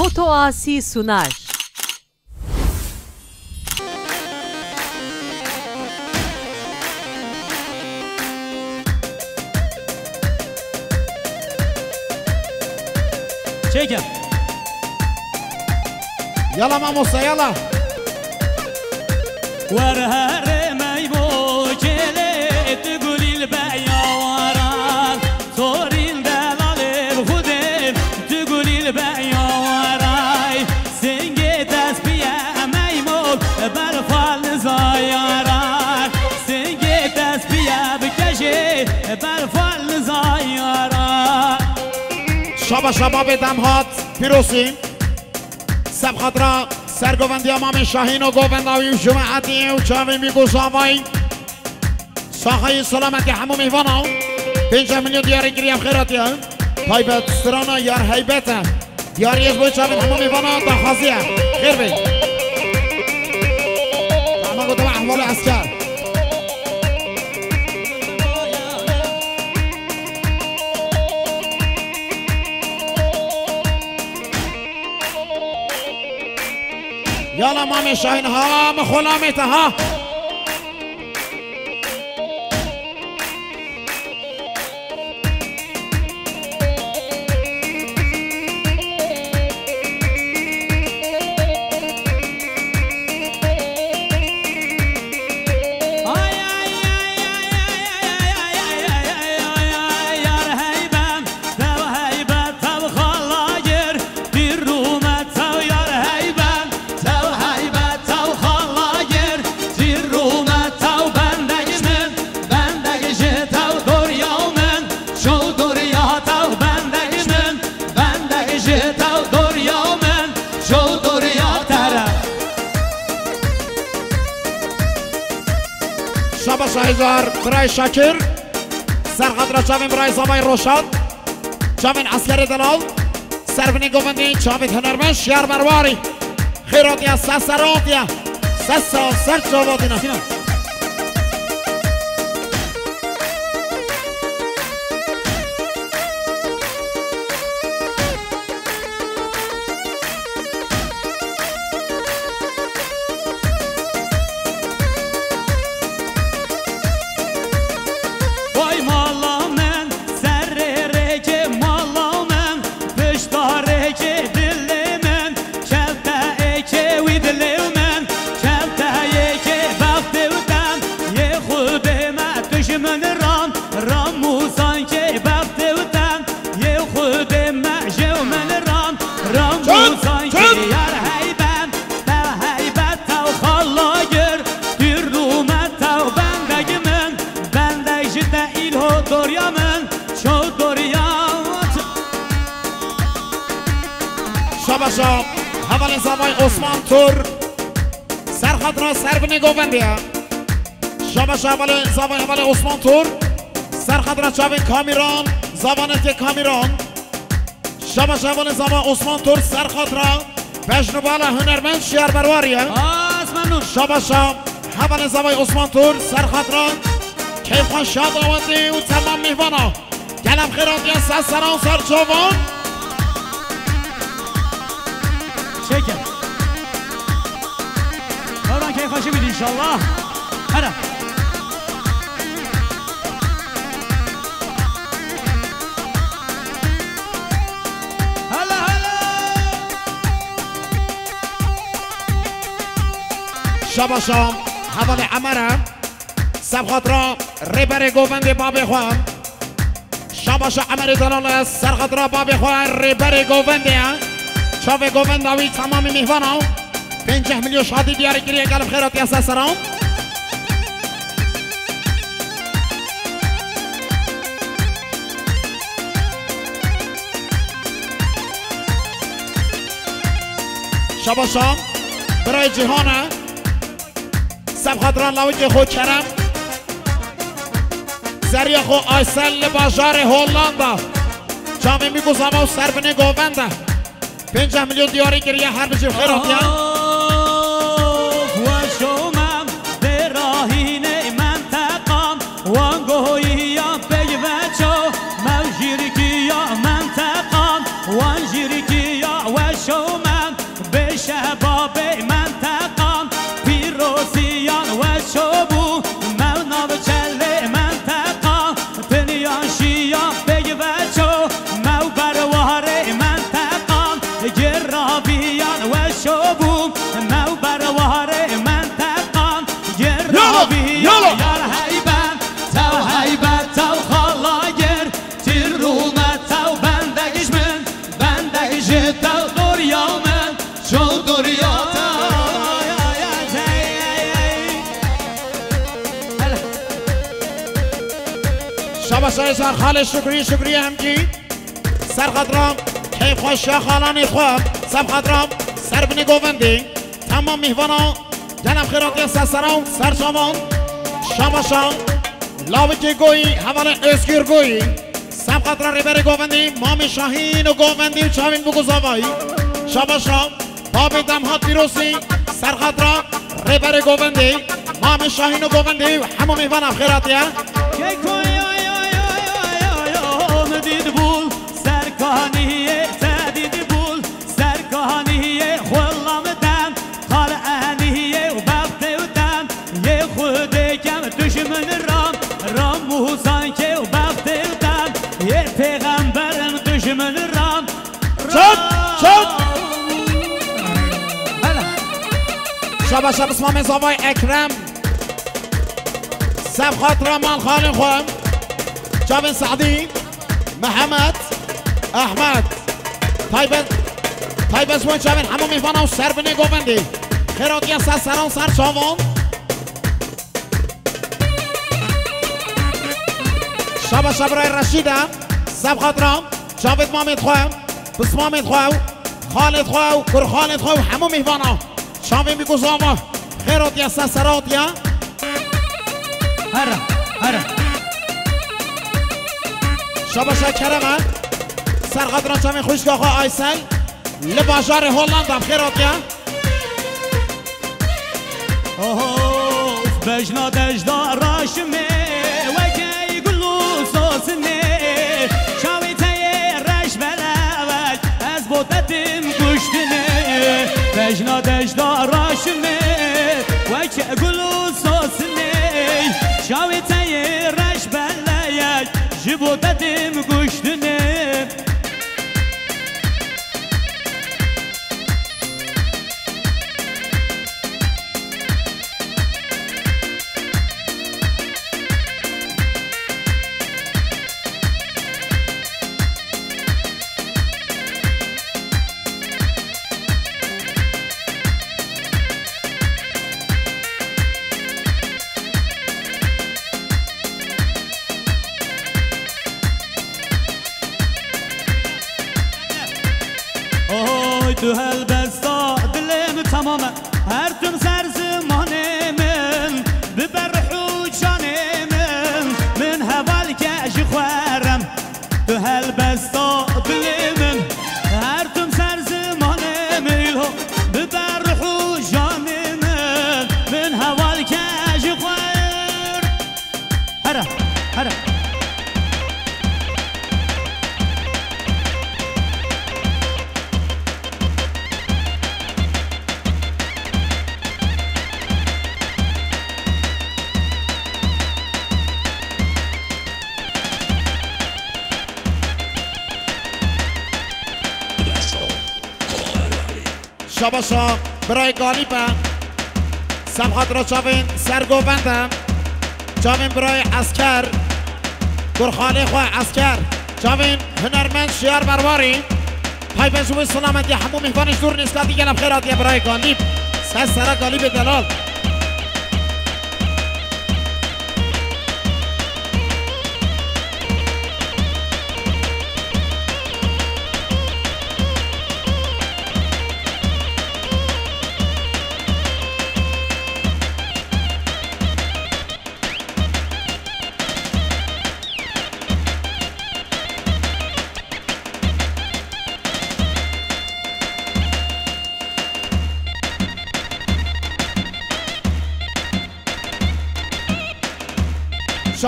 Foto Asi sunar. Çekin. Yala mamosa yala. Var شابا شباب دمهات پیروسی سب خاطرا سرگوندی امام شاهین و گوونداوی و جماعتی و چاوی میگو زاوای ساخه سلامتی همو میوانا پنجه میلیون دیاری گریم خیراتی ها تایبت سرانا یار حیبت دیاری از بوی چاوی همو میوانا تا خازیه خیر بی اما گوتم احوال اسکر يلا مامي شاهين هام خلا ها. شب شهیزار برای شاکر سرخط چاوین برای زمای روشاد چاوین عسکر دلال. سرفنی گووندی چاوین هنرمن شیار مرواری خیراتی سسراتی سسا سر چاواتینا Vay شب. شب اول زمای عثمان تور. سرخط را سربنی گووندی شب شب اول زمای اول عثمان تور. سرخط را چاوین کامیران. زبانت کامیران. شب شب اول زمان عثمان تور. سرخط را پشنبال هنرمند شیار برواریه memnun. شب شب اول زمای عثمان تور. سرخط را کیفان شاد آوندی و تمام میوانا گلم خیراتی از سران سرچوان Çekin. Oradan keyif hoşu bil inşallah. Hadi. Hala hala. شب شام حوال عمرم سبخات را ریبر گووند باب خوام شام عمر دلال سرخط را باب خواه ریبر گوونده چاوه گووند آوی تمام میهوانا پنجه میلیون شادی بیاری گریه گلم خیراتی از سرام شب شام برای جهانه سبخاطران لاوی خود کرم. زری خو آیسل بازار هولاندا جامعه میگو زما و سر بنه گوونده. پنجه میلیون دیاری گریه هر بجیم خیراتی هم Of سر خال شکری شکری همگی. سر خدرام کیف خوش خالانی خواب. سب خدرام سر بنی گووندی. تمام میهوانا جنب خیراتی سسرام سر شامان شبا شام لاوی که گویی حوال اسگیر گویی. سب خدرا ریبری گووندی مامی شاهین و گووندی چاوین بگو زاوایی شبا شام بابی دمهات پیروسی سر خدرا ریبری گووندی مامی شاهین و گووندی همه میهوانم که سرکانیه تدید بول سرکانیه خلامدن خال انیه و بختودن یه خود کم دشمن رام رام موسان که و بختودن یه پیغمبرم دشمن رام شد. هلا شب شب اسمام زاوای اکرم سب خاطر مال خانه خوام جابن سعدی محمد احمد. طيبة طيبة زوين جابن همو میفانا و سر بنی گوبندی خیراتی سر سران سر چاوان شب شب رای رشیدم. سب خاطرم جاوید مامید خوام بس مامید خواو خالد خواو کر خالد خواو همو میفانا شاوی میگو زاوا خیراتی سر سراتی هرا هرا شبا شکرمه سرقدران چمین خوشگاه آیسل لباجار هولند هم خیراتی اوف بجنا دجدا راشمه وکی گلو رش از بجنا راشمه to help. شبا شا برای گالیبه سب خاطر چاوین سرگوبندم چاوین برای اسکر. گرخانه خواه اسکر. چاوین هنرمند شیار برواری. پای بجوی سلامتی همو میفانش دور نیست. دیگه خیراتی برای گالیب سر سر گالیب دلال.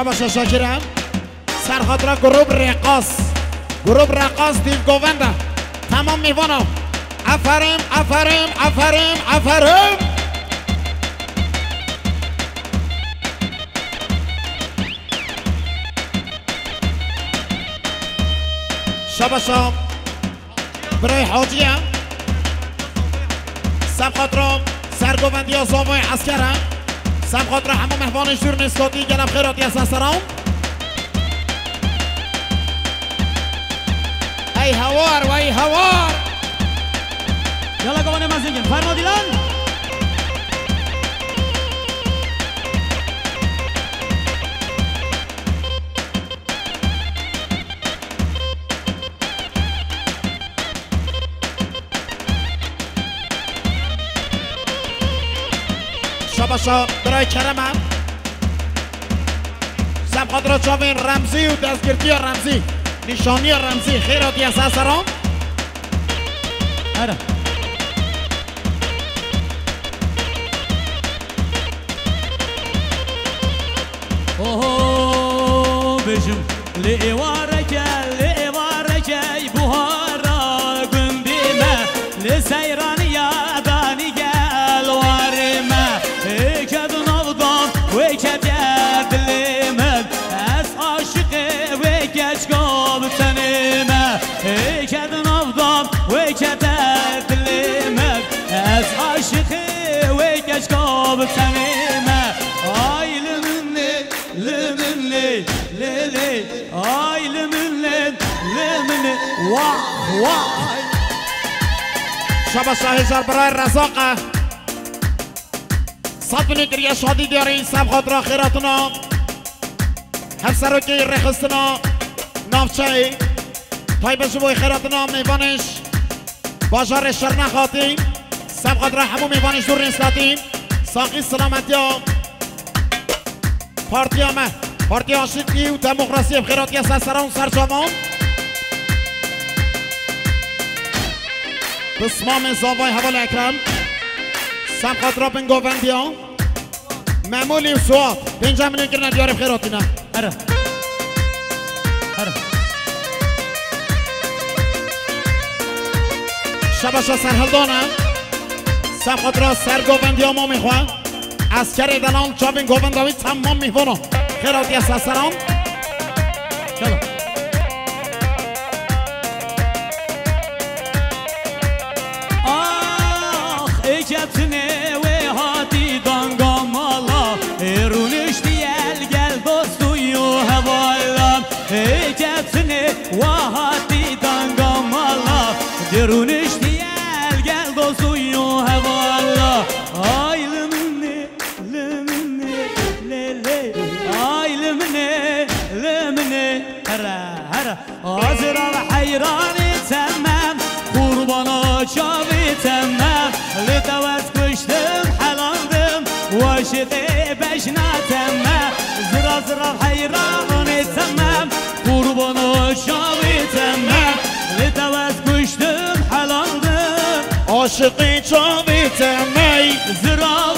شبا شا شاکرم سر خاطر گروب رقاص. گروب رقاص دیو گوونده. تمام میوانم. افرم افرم افرم افرم شبا شام برای حاجیم. سب خاطر سرگوندی آزامای عسکرم. سب خاطر همه مهمان جور نسکاتی گلم خیراتی از سرام ای هوار و ای هوار. یالا گوانه مزنگن فرمادیلان شاباشا برای کرمم سب خاطر چاوین رمزی و دستگیرتی رمزی. نشانی رمزی. خیراتی از سرام هره اوه بجم لإوارك لإوارك أس عاشقي وكد قوب تنمة Ay lümünle, lümünle, lele Ay lümünle, lümünle Vah vah شاباشا هزار برای رزاقه صد بنید یه شادی داری. سب خاطر خیراتنا هفسر که رخصتنا نافچه تای بشبوی خیراتنا میوانش. بازار شرنخاتی. سب خاطر همو میوانش دور نسلاتی ساقی سلامتی ها. پارتی همه پارتی آشتگی و دموکراسی بخیراتی از سران سرجامان. بسمام زاوای حوال اکرم. سم خاطر بن گووندی ها. معمولی و سواب پینجا منو گرنه دیار بخیراتی نه. هره هره شباشا سرحلدانه سم خاطر سر گووندی ها ما می‌خواه؟ اسکر دلال چابین گوونداوی تمام میخوانو خیراتی از سران Yalla Ah زرا زرا حيران تمام قربانا شافي تمام لتوت كشتم حلاندم عاشقی چاوی تمی زراب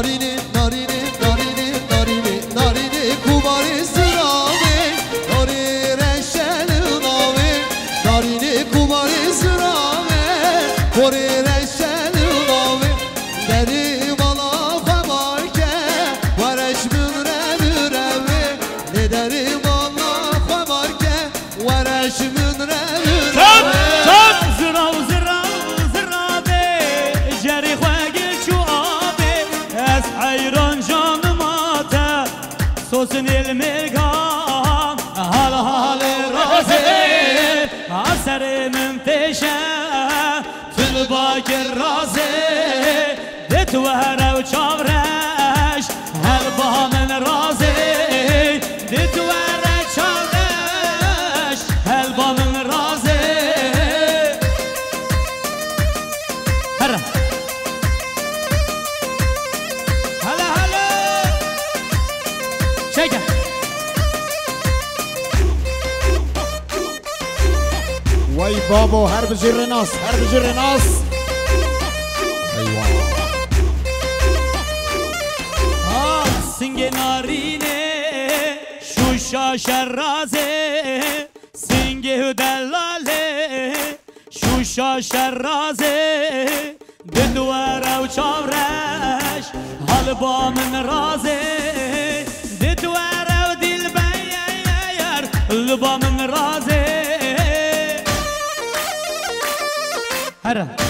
yarini عسر منتشى في الباكر رازي دتوهر وشاورش برافو هربج الرناص هربج الرناص ايوه ها سنگ نارینه شوشا شرازه سنگ دلاله شوشا شرازه ددوره و چاورش حال با من رازه ددوره و دل بیار لبا من رازه أرى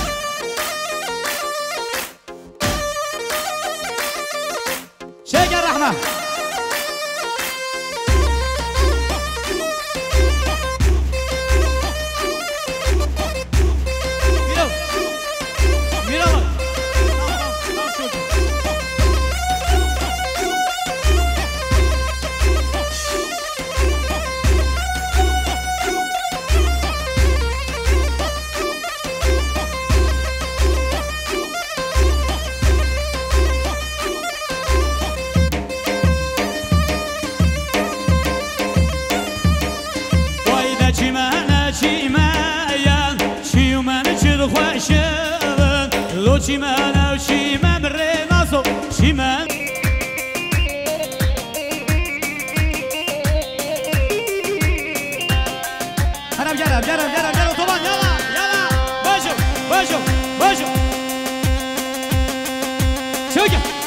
باجو باجو شجع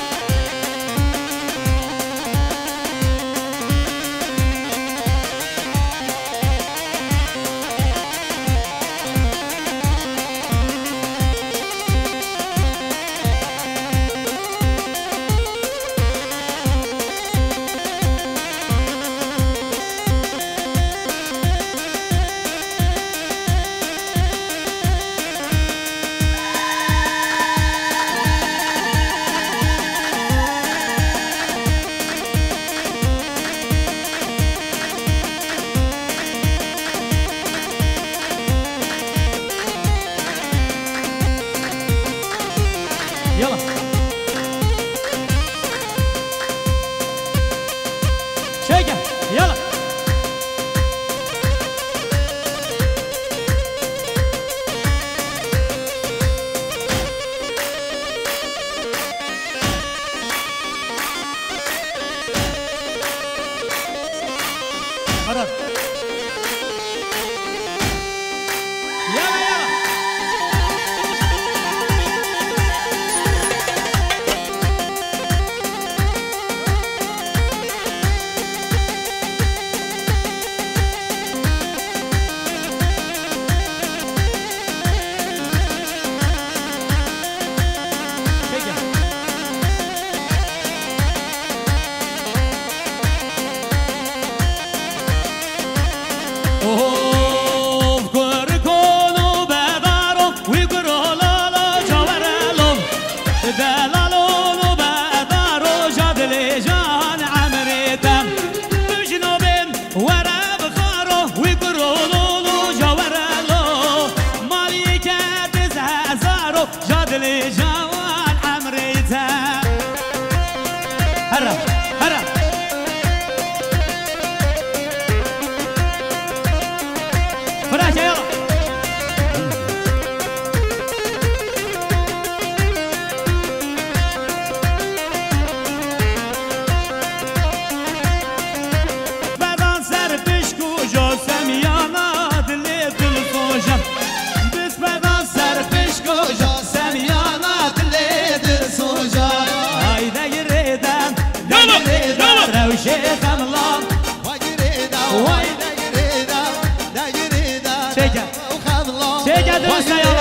One,